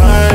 slide